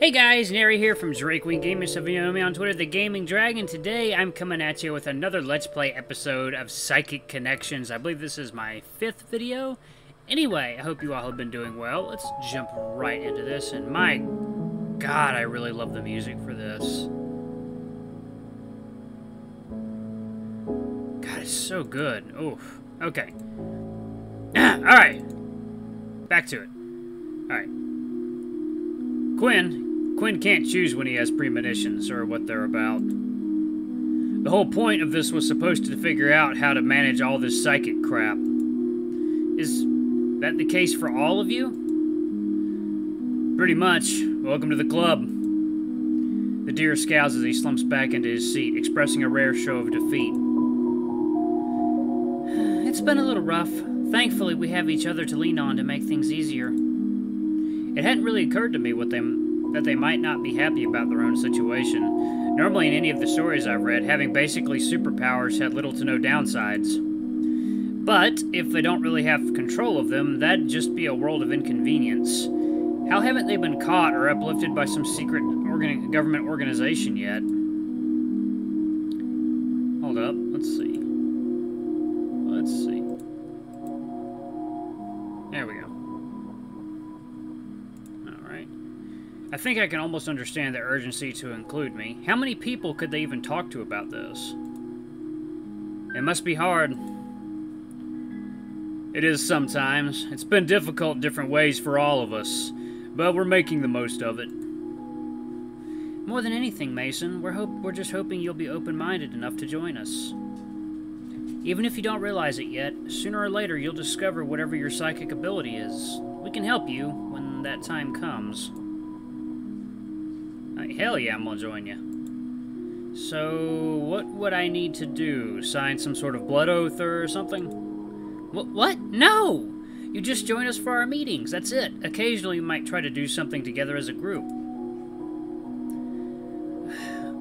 Hey guys, Nary here from Drake Wing Gaming. So if you know me on Twitter, The Gaming Dragon. Today I'm coming at you with another Let's Play episode of Psychic Connections. I believe this is my fifth video. Anyway, I hope you all have been doing well. Let's jump right into this. And my god, I really love the music for this. God, it's so good. Oof. Okay. Alright. Back to it. Alright. Quinn, Quinn can't choose when he has premonitions or what they're about. The whole point of this was supposed to figure out how to manage all this psychic crap. Is that the case for all of you? Pretty much. Welcome to the club. The deer scowls as he slumps back into his seat, expressing a rare show of defeat. It's been a little rough. Thankfully, we have each other to lean on to make things easier. It hadn't really occurred to me what they that they might not be happy about their own situation. Normally, in any of the stories I've read, having basically superpowers had little to no downsides. But, if they don't really have control of them, that'd just be a world of inconvenience. How haven't they been caught or uplifted by some secret organ government organization yet? Hold up, let's see. Let's see. I think I can almost understand the urgency to include me. How many people could they even talk to about this? It must be hard. It is sometimes. It's been difficult in different ways for all of us, but we're making the most of it. More than anything, Mason, we're hope we're just hoping you'll be open-minded enough to join us. Even if you don't realize it yet, sooner or later you'll discover whatever your psychic ability is. We can help you when that time comes. Hell yeah, I'm gonna join you. So, what would I need to do? Sign some sort of blood oath or something? Wh what? No! You just join us for our meetings, that's it. Occasionally, we might try to do something together as a group.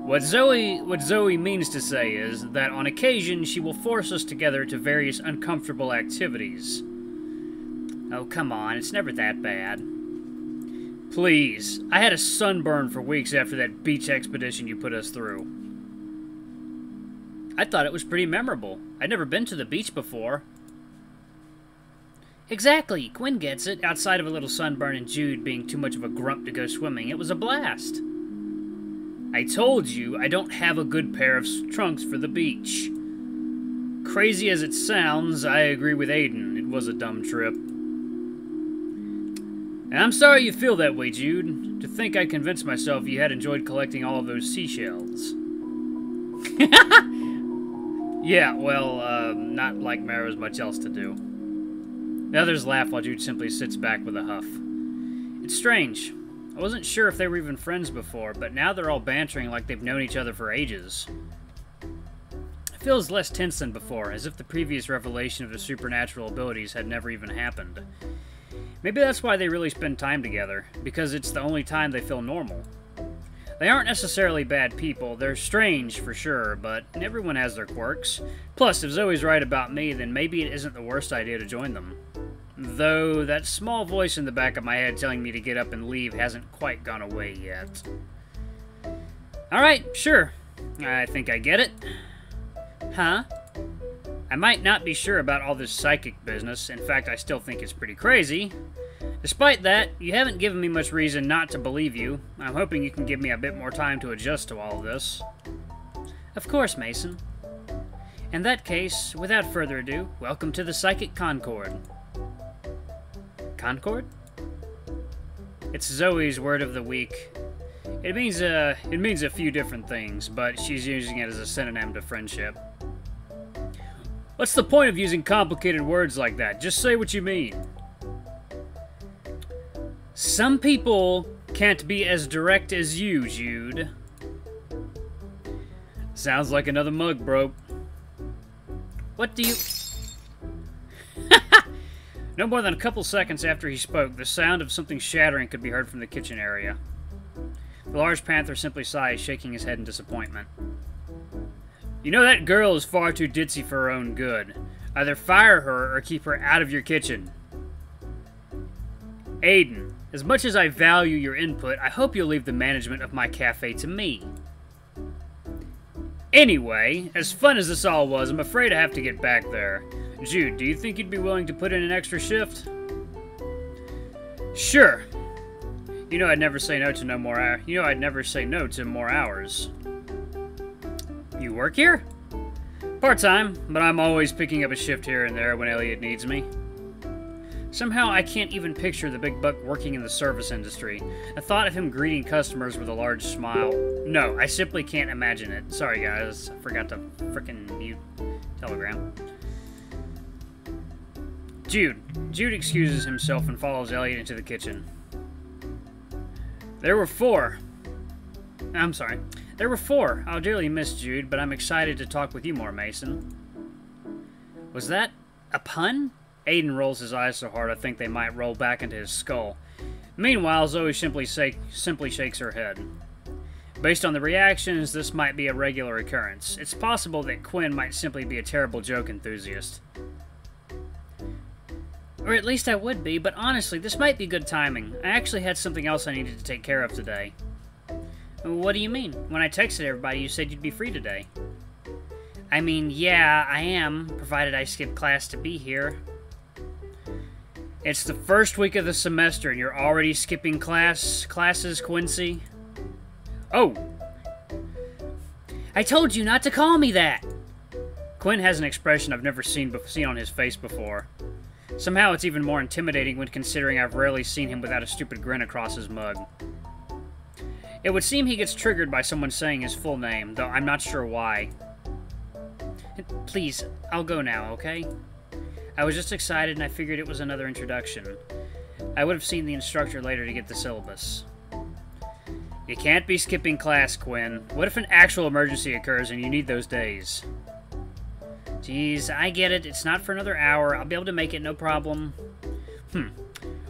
What Zoe, what Zoe means to say is that on occasion she will force us together to various uncomfortable activities. Oh, come on, it's never that bad. Please. I had a sunburn for weeks after that beach expedition you put us through. I thought it was pretty memorable. I'd never been to the beach before. Exactly. Quinn gets it. Outside of a little sunburn and Jude being too much of a grump to go swimming, it was a blast. I told you I don't have a good pair of trunks for the beach. Crazy as it sounds, I agree with Aiden. It was a dumb trip. And I'm sorry you feel that way, Jude. To think I convinced myself you had enjoyed collecting all of those seashells. yeah, well, uh, not like Mara has much else to do. The others laugh while Jude simply sits back with a huff. It's strange. I wasn't sure if they were even friends before, but now they're all bantering like they've known each other for ages. It feels less tense than before, as if the previous revelation of the supernatural abilities had never even happened. Maybe that's why they really spend time together, because it's the only time they feel normal. They aren't necessarily bad people, they're strange for sure, but everyone has their quirks. Plus, if Zoe's right about me, then maybe it isn't the worst idea to join them. Though, that small voice in the back of my head telling me to get up and leave hasn't quite gone away yet. Alright, sure. I think I get it. Huh? I might not be sure about all this psychic business. In fact, I still think it's pretty crazy. Despite that, you haven't given me much reason not to believe you. I'm hoping you can give me a bit more time to adjust to all of this. Of course, Mason. In that case, without further ado, welcome to the Psychic Concord. Concord? It's Zoe's word of the week. It means uh, it means a few different things, but she's using it as a synonym to friendship. What's the point of using complicated words like that? Just say what you mean. Some people can't be as direct as you, Jude. Sounds like another mug, bro. What do you... no more than a couple seconds after he spoke, the sound of something shattering could be heard from the kitchen area. The large panther simply sighed, shaking his head in disappointment. You know that girl is far too ditzy for her own good. Either fire her or keep her out of your kitchen. Aiden, as much as I value your input, I hope you'll leave the management of my cafe to me. Anyway, as fun as this all was, I'm afraid I have to get back there. Jude, do you think you'd be willing to put in an extra shift? Sure. You know I'd never say no to no more. You know I'd never say no to more hours. You work here? Part-time, but I'm always picking up a shift here and there when Elliot needs me. Somehow I can't even picture the big buck working in the service industry. The thought of him greeting customers with a large smile. No, I simply can't imagine it. Sorry guys, I forgot to frickin' mute Telegram. Jude. Jude excuses himself and follows Elliot into the kitchen. There were four. I'm sorry. There were four. I'll dearly miss Jude, but I'm excited to talk with you more, Mason. Was that a pun? Aiden rolls his eyes so hard I think they might roll back into his skull. Meanwhile, Zoe simply, simply shakes her head. Based on the reactions, this might be a regular occurrence. It's possible that Quinn might simply be a terrible joke enthusiast. Or at least I would be, but honestly, this might be good timing. I actually had something else I needed to take care of today. What do you mean? When I texted everybody, you said you'd be free today. I mean, yeah, I am, provided I skip class to be here. It's the first week of the semester and you're already skipping class classes, Quincy? Oh! I told you not to call me that! Quinn has an expression I've never seen, seen on his face before. Somehow it's even more intimidating when considering I've rarely seen him without a stupid grin across his mug. It would seem he gets triggered by someone saying his full name, though I'm not sure why. Please, I'll go now, okay? I was just excited and I figured it was another introduction. I would have seen the instructor later to get the syllabus. You can't be skipping class, Quinn. What if an actual emergency occurs and you need those days? Geez, I get it. It's not for another hour. I'll be able to make it, no problem. Hmm.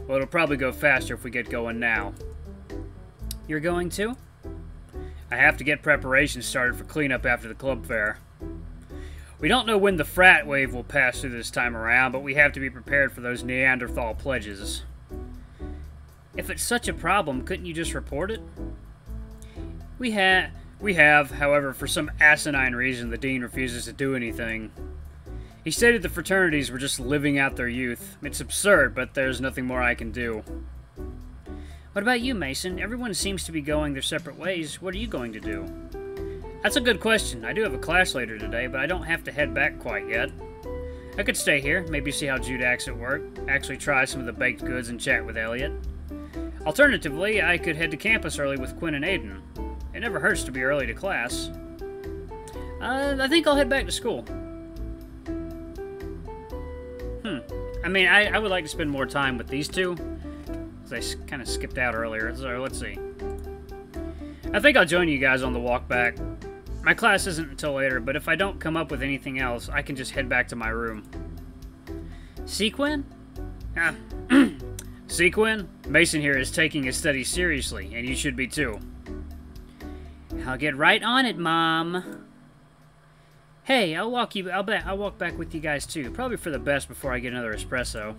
Well, it'll probably go faster if we get going now. You're going to? I have to get preparations started for cleanup after the club fair. We don't know when the frat wave will pass through this time around, but we have to be prepared for those Neanderthal pledges. If it's such a problem, couldn't you just report it? We have, we have, however, for some asinine reason, the dean refuses to do anything. He stated the fraternities were just living out their youth. It's absurd, but there's nothing more I can do. What about you, Mason? Everyone seems to be going their separate ways. What are you going to do? That's a good question. I do have a class later today, but I don't have to head back quite yet. I could stay here, maybe see how Jude acts at work, actually try some of the baked goods and chat with Elliot. Alternatively, I could head to campus early with Quinn and Aiden. It never hurts to be early to class. Uh, I think I'll head back to school. Hmm. I mean, I, I would like to spend more time with these two. Because I kind of skipped out earlier, so let's see. I think I'll join you guys on the walk back. My class isn't until later, but if I don't come up with anything else, I can just head back to my room. Sequin? Ah. Sequin? Mason here is taking his studies seriously, and you should be too. I'll get right on it, Mom. Hey, I'll walk you. I'll I'll walk back with you guys too. Probably for the best before I get another espresso.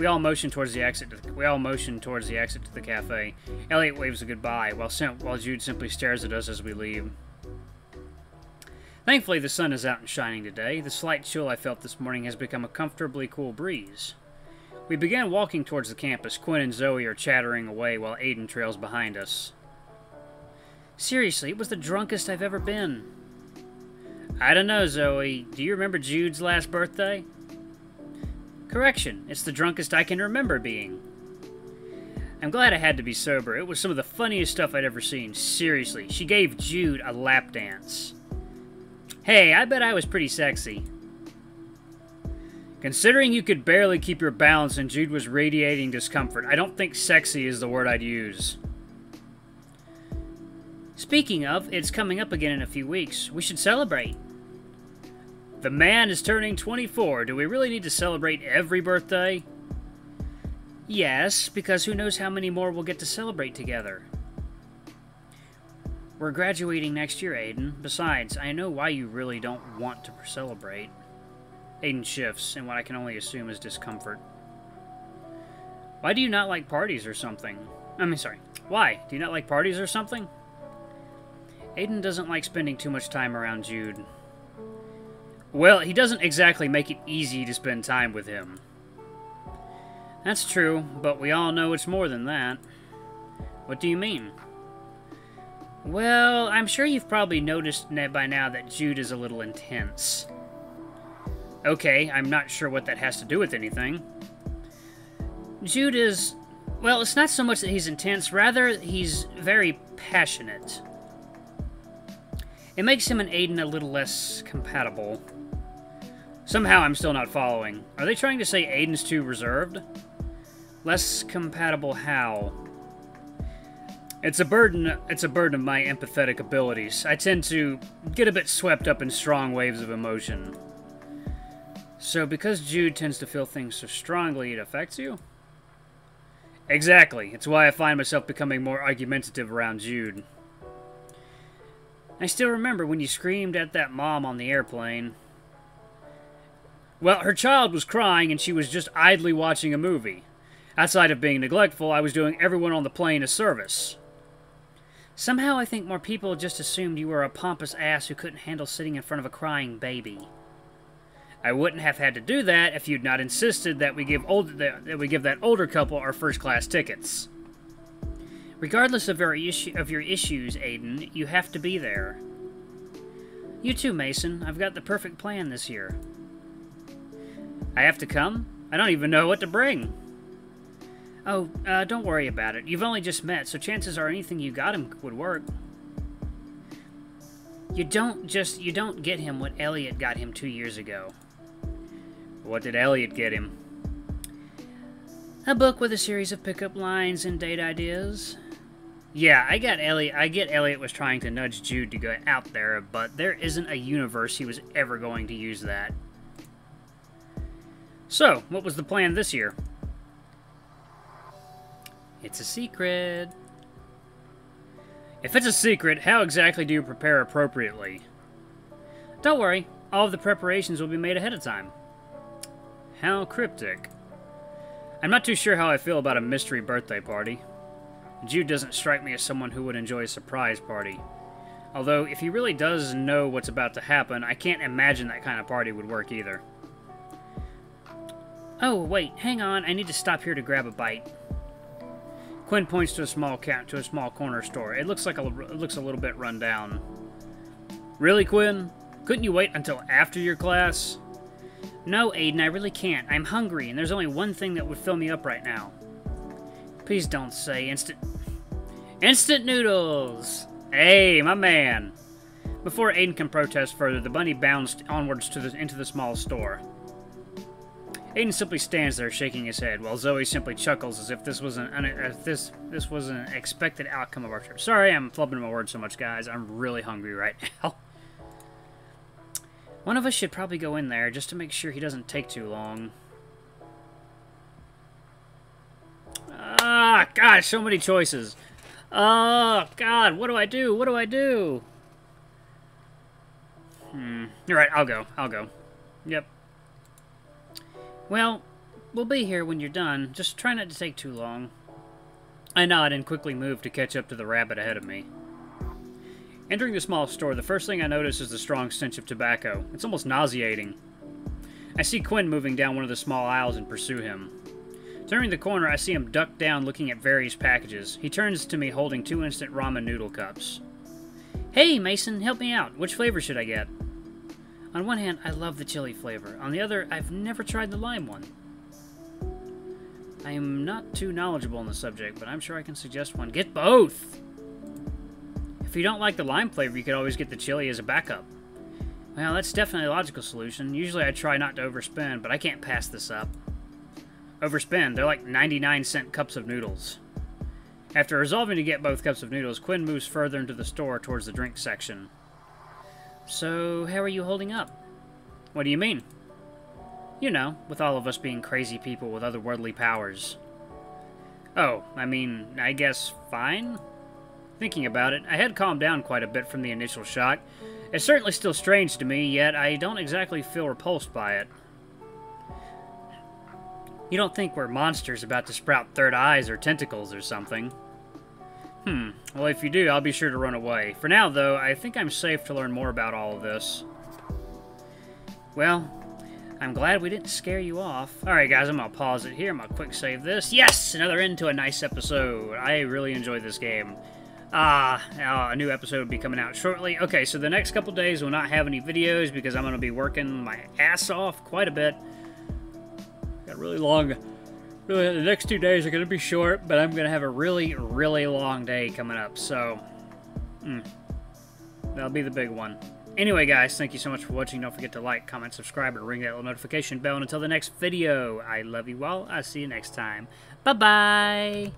We all motion towards the exit. The, we all motion towards the exit to the cafe. Elliot waves a goodbye, while while Jude simply stares at us as we leave. Thankfully, the sun is out and shining today. The slight chill I felt this morning has become a comfortably cool breeze. We begin walking towards the campus. Quinn and Zoe are chattering away while Aiden trails behind us. Seriously, it was the drunkest I've ever been. I don't know, Zoe. Do you remember Jude's last birthday? Correction, it's the drunkest I can remember being. I'm glad I had to be sober. It was some of the funniest stuff I'd ever seen. Seriously, she gave Jude a lap dance. Hey, I bet I was pretty sexy. Considering you could barely keep your balance and Jude was radiating discomfort, I don't think sexy is the word I'd use. Speaking of, it's coming up again in a few weeks. We should celebrate. The man is turning 24. Do we really need to celebrate every birthday? Yes, because who knows how many more we'll get to celebrate together. We're graduating next year, Aiden. Besides, I know why you really don't want to celebrate. Aiden shifts in what I can only assume is discomfort. Why do you not like parties or something? I mean, sorry. Why? Do you not like parties or something? Aiden doesn't like spending too much time around Jude. Well, he doesn't exactly make it easy to spend time with him. That's true, but we all know it's more than that. What do you mean? Well, I'm sure you've probably noticed by now that Jude is a little intense. Okay, I'm not sure what that has to do with anything. Jude is... Well, it's not so much that he's intense, rather, he's very passionate. It makes him and Aiden a little less compatible. Somehow I'm still not following. Are they trying to say Aiden's too reserved? Less compatible how? It's a burden it's a burden of my empathetic abilities. I tend to get a bit swept up in strong waves of emotion. So because Jude tends to feel things so strongly, it affects you? Exactly. It's why I find myself becoming more argumentative around Jude. I still remember when you screamed at that mom on the airplane. Well, her child was crying and she was just idly watching a movie. Outside of being neglectful, I was doing everyone on the plane a service. Somehow I think more people just assumed you were a pompous ass who couldn't handle sitting in front of a crying baby. I wouldn't have had to do that if you'd not insisted that we give old that we give that older couple our first class tickets. Regardless of your issue of your issues, Aiden, you have to be there. You too, Mason. I've got the perfect plan this year. I have to come? I don't even know what to bring. Oh, uh, don't worry about it. You've only just met, so chances are anything you got him would work. You don't just you don't get him what Elliot got him two years ago. What did Elliot get him? A book with a series of pickup lines and date ideas. Yeah, I got Elliot. I get Elliot was trying to nudge Jude to go out there, but there isn't a universe he was ever going to use that. So, what was the plan this year? It's a secret. If it's a secret, how exactly do you prepare appropriately? Don't worry, all of the preparations will be made ahead of time. How cryptic. I'm not too sure how I feel about a mystery birthday party. Jude doesn't strike me as someone who would enjoy a surprise party. Although, if he really does know what's about to happen, I can't imagine that kind of party would work either. Oh, wait, hang on, I need to stop here to grab a bite. Quinn points to a small cat to a small corner store. It looks like a, it looks a little bit run down. Really, Quinn? Couldn't you wait until after your class? No, Aiden, I really can't. I'm hungry, and there's only one thing that would fill me up right now. Please don't say instant... Instant noodles! Hey, my man! Before Aiden can protest further, the bunny bounced onwards to the, into the small store. Aiden simply stands there shaking his head, while Zoe simply chuckles as if this was an if this this was an expected outcome of our trip. Sorry, I'm flubbing my words so much, guys. I'm really hungry right now. One of us should probably go in there just to make sure he doesn't take too long. Ah, God, so many choices. Oh, God, what do I do? What do I do? Hmm. You're right, I'll go. I'll go. Yep. Well, we'll be here when you're done. Just try not to take too long. I nod and quickly move to catch up to the rabbit ahead of me. Entering the small store, the first thing I notice is the strong stench of tobacco. It's almost nauseating. I see Quinn moving down one of the small aisles and pursue him. Turning the corner, I see him duck down looking at various packages. He turns to me holding two instant ramen noodle cups. Hey, Mason, help me out. Which flavor should I get? On one hand, I love the chili flavor. On the other, I've never tried the lime one. I am not too knowledgeable on the subject, but I'm sure I can suggest one. Get both! If you don't like the lime flavor, you could always get the chili as a backup. Well, that's definitely a logical solution. Usually I try not to overspend, but I can't pass this up. Overspend, they're like 99 cent cups of noodles. After resolving to get both cups of noodles, Quinn moves further into the store towards the drink section. So, how are you holding up? What do you mean? You know, with all of us being crazy people with otherworldly powers. Oh, I mean, I guess fine? Thinking about it, I had calmed down quite a bit from the initial shock. It's certainly still strange to me, yet I don't exactly feel repulsed by it. You don't think we're monsters about to sprout third eyes or tentacles or something? Hmm. Well, if you do, I'll be sure to run away. For now, though, I think I'm safe to learn more about all of this. Well, I'm glad we didn't scare you off. Alright, guys, I'm gonna pause it here. I'm gonna quick save this. Yes! Another end to a nice episode. I really enjoyed this game. Ah, uh, a new episode will be coming out shortly. Okay, so the next couple days will not have any videos because I'm going to be working my ass off quite a bit. Got really long... Really, the next two days are going to be short, but I'm going to have a really, really long day coming up, so... Mm, that'll be the big one. Anyway, guys, thank you so much for watching. Don't forget to like, comment, subscribe, and ring that little notification bell. And until the next video, I love you all. I'll see you next time. Bye-bye!